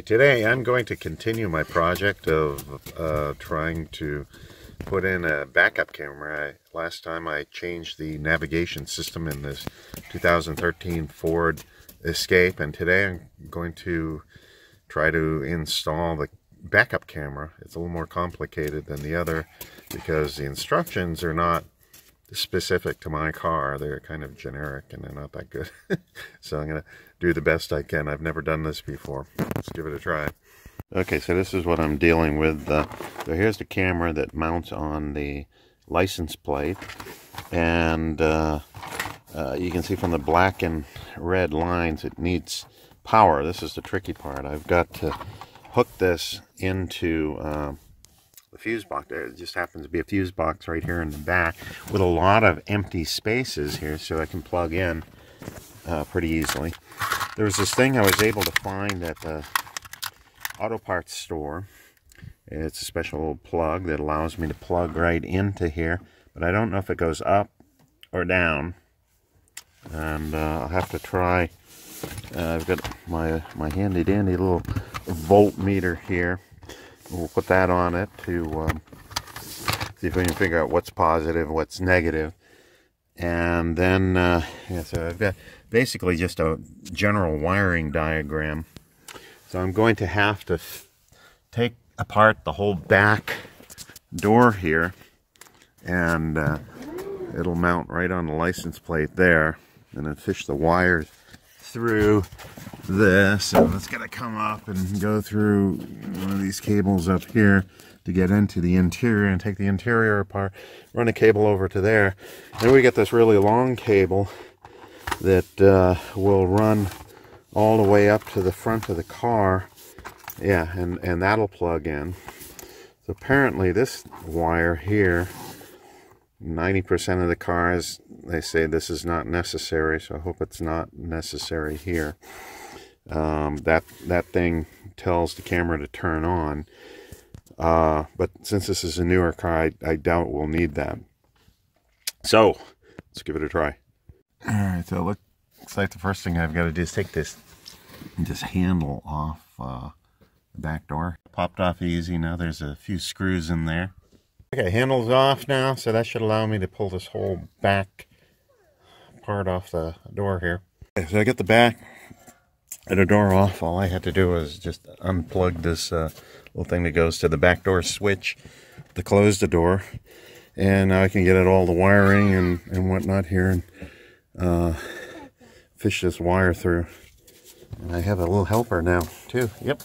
Today I'm going to continue my project of uh, trying to put in a backup camera. I, last time I changed the navigation system in this 2013 Ford Escape and today I'm going to try to install the backup camera. It's a little more complicated than the other because the instructions are not specific to my car. They're kind of generic and they're not that good. so I'm going to do the best I can. I've never done this before. Let's give it a try. Okay, so this is what I'm dealing with. Uh, so here's the camera that mounts on the license plate. And uh, uh, you can see from the black and red lines it needs power. This is the tricky part. I've got to hook this into uh, the fuse box. There just happens to be a fuse box right here in the back with a lot of empty spaces here so I can plug in uh, pretty easily. There was this thing I was able to find at the auto parts store. It's a special little plug that allows me to plug right into here, but I don't know if it goes up or down. And uh, I'll have to try. Uh, I've got my my handy dandy little voltmeter here. We'll put that on it to um, see if we can figure out what's positive, what's negative. And then, uh, yeah, so I've got basically just a general wiring diagram. So I'm going to have to take apart the whole back door here and uh, it'll mount right on the license plate there and then fish the wires through this and it's to come up and go through one of these cables up here to get into the interior and take the interior apart run a cable over to there. Then we get this really long cable that uh, will run all the way up to the front of the car. Yeah and and that'll plug in. So apparently this wire here 90% of the cars they say this is not necessary so I hope it's not necessary here um, that that thing tells the camera to turn on. Uh, but since this is a newer car I, I doubt we'll need that. So let's give it a try. All right so it looks like the first thing I've got to do is take this this handle off uh, the back door. Popped off easy now there's a few screws in there. Okay handle's off now so that should allow me to pull this whole back part off the door here. Okay, so I get the back of a door off all I had to do was just unplug this uh, little thing that goes to the back door switch to close the door. And now I can get at all the wiring and, and whatnot here and uh, fish this wire through. And I have a little helper now too. Yep.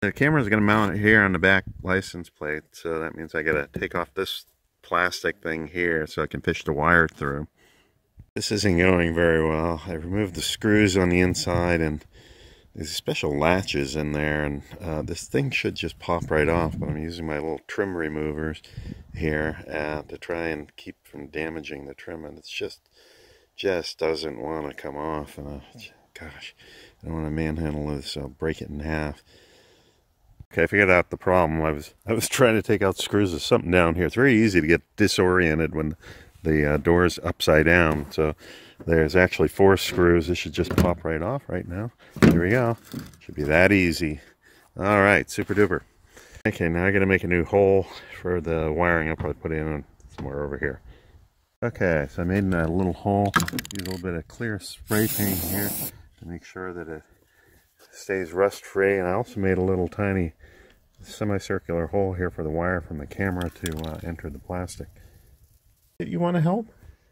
The camera is going to mount it here on the back license plate so that means I got to take off this plastic thing here so I can fish the wire through this isn't going very well. I removed the screws on the inside and there's special latches in there and uh, this thing should just pop right off but I'm using my little trim removers here uh, to try and keep from damaging the trim and it's just just doesn't want to come off and gosh I don't want to manhandle this so I'll break it in half. Okay I figured out the problem. I was I was trying to take out screws. Of something down here. It's very easy to get disoriented when the uh, door's upside down. So there's actually four screws. This should just pop right off right now. There we go. Should be that easy. All right, super duper. Okay, now I got to make a new hole for the wiring. I'll probably put it in somewhere over here. Okay, so I made a little hole. Use a little bit of clear spray paint here to make sure that it stays rust free. And I also made a little tiny semicircular hole here for the wire from the camera to uh, enter the plastic you want to help?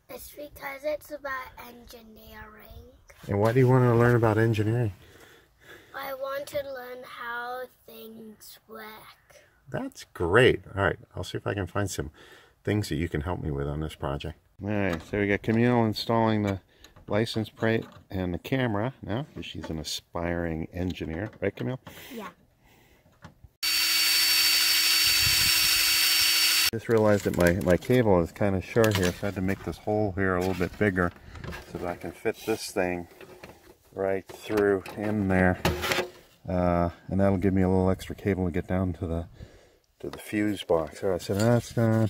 It's because it's about engineering. And why do you want to learn about engineering? I want to learn how things work. That's great. All right, I'll see if I can find some things that you can help me with on this project. All right, so we got Camille installing the license plate and the camera now because she's an aspiring engineer. Right, Camille? Yeah. Just realized that my, my cable is kind of short here, so I had to make this hole here a little bit bigger so that I can fit this thing right through in there. Uh, and that'll give me a little extra cable to get down to the to the fuse box. All right, so that's done.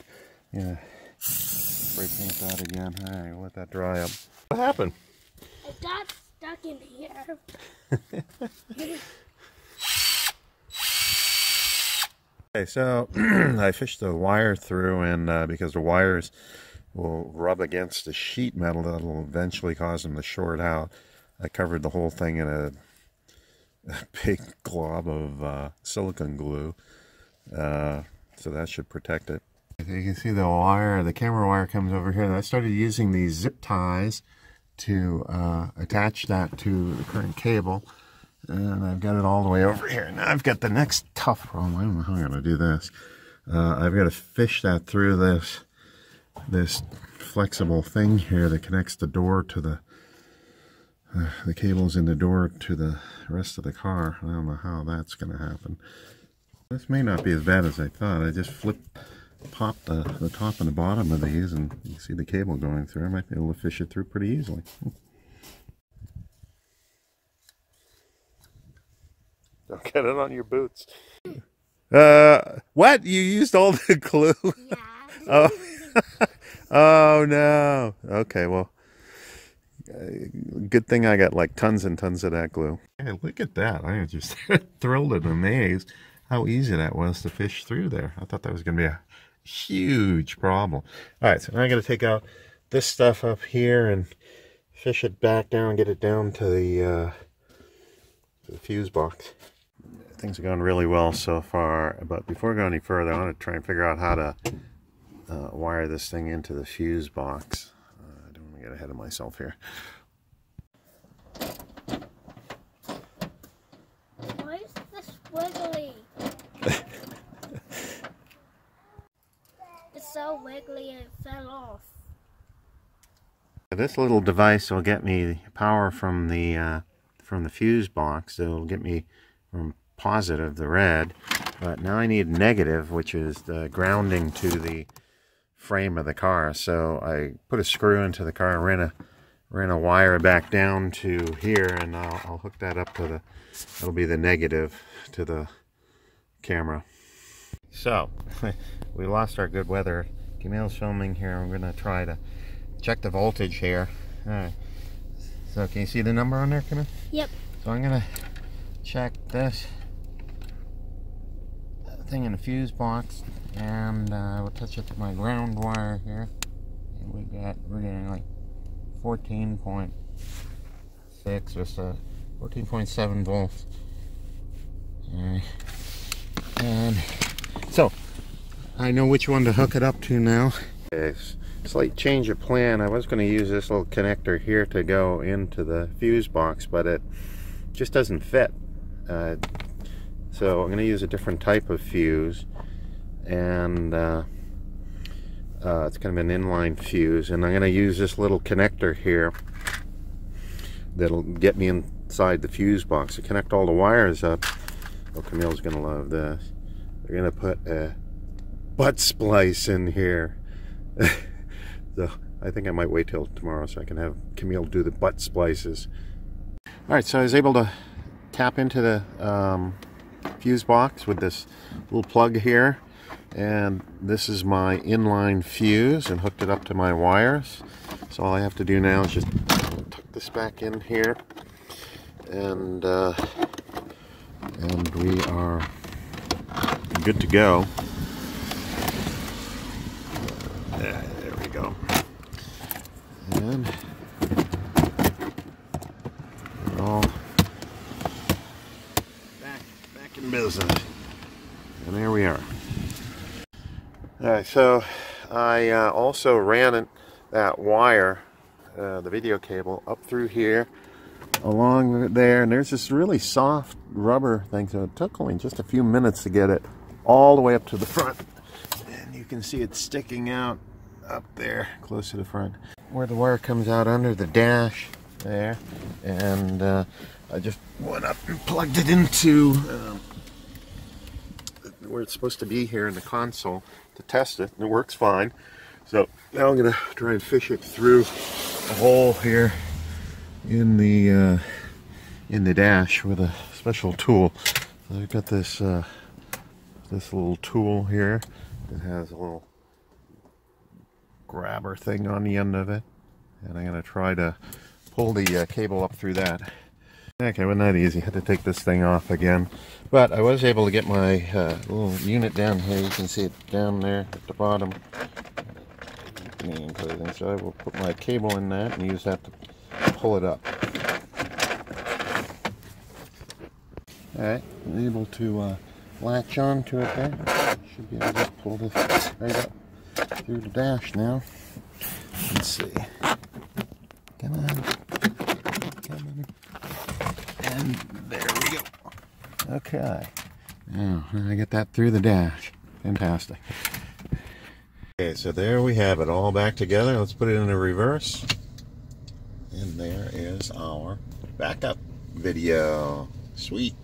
Yeah. Spray paint that again. All right, we'll let that dry up. What happened? It got stuck in here. Okay, so I fished the wire through, and uh, because the wires will rub against the sheet metal, that'll eventually cause them to short out. I covered the whole thing in a, a big glob of uh, silicone glue, uh, so that should protect it. You can see the wire, the camera wire comes over here, I started using these zip ties to uh, attach that to the current cable and I've got it all the way over here. Now I've got the next tough problem. I don't know how I'm going to do this. Uh, I've got to fish that through this this flexible thing here that connects the door to the uh, the cables in the door to the rest of the car. I don't know how that's going to happen. This may not be as bad as I thought. I just flip, pop the, the top and the bottom of these and you see the cable going through. I might be able to fish it through pretty easily. Don't get it on your boots. Uh, what? You used all the glue? Yeah. Oh, oh no. Okay, well, good thing I got like tons and tons of that glue. Hey, look at that. I was just thrilled and amazed how easy that was to fish through there. I thought that was going to be a huge problem. All right, so now I got to take out this stuff up here and fish it back down, get it down to the, uh, to the fuse box things are going really well so far. But before going any further, I want to try and figure out how to uh, wire this thing into the fuse box. Uh, I don't want to get ahead of myself here. Why is this wiggly? it's so wiggly it fell off. This little device will get me power from the uh, from the fuse box. It'll get me from positive, the red, but now I need negative, which is the grounding to the frame of the car. So I put a screw into the car and ran a ran a wire back down to here, and I'll, I'll hook that up to the. That'll be the negative to the camera. So we lost our good weather. Camille's filming here. I'm gonna try to check the voltage here. All right. So can you see the number on there, Camille? Yep. So I'm gonna check this thing in the fuse box and uh, we'll touch to my ground wire here. And we got we're getting like 14.6 just a 14.7 volts. Uh, and so I know which one to hook it up to now. Okay, slight change of plan. I was going to use this little connector here to go into the fuse box but it just doesn't fit. Uh, so I'm going to use a different type of fuse and uh, uh, it's kind of an inline fuse and I'm going to use this little connector here that'll get me inside the fuse box to connect all the wires up. Oh, Camille's going to love this. We're going to put a butt splice in here. so I think I might wait till tomorrow so I can have Camille do the butt splices. All right, so I was able to tap into the um, fuse box with this little plug here. And this is my inline fuse and hooked it up to my wires. So all I have to do now is just tuck this back in here. And uh, and we are good to go. There, there we go. And we're all business. And there we are. Alright, so I uh, also ran that wire, uh, the video cable, up through here, along there, and there's this really soft rubber thing, so it took only just a few minutes to get it all the way up to the front. And you can see it sticking out up there, close to the front, where the wire comes out under the dash there. And uh, I just went up and plugged it into um, where it's supposed to be here in the console to test it, and it works fine. So now I'm going to try and fish it through a hole here in the uh, in the dash with a special tool. So I've got this uh, this little tool here that has a little grabber thing on the end of it, and I'm going to try to pull the uh, cable up through that. Okay, wasn't that easy. Had to take this thing off again. But I was able to get my uh, little unit down here. You can see it down there at the bottom. So I will put my cable in that and use that to pull it up. Alright, I'm able to uh, latch on to it there. Should be able to pull this right up through the dash now. Let's see. Come on. Come on. And there we go. Okay. Now, I get that through the dash. Fantastic. Okay, so there we have it all back together. Let's put it in a reverse. And there is our backup video. Sweet.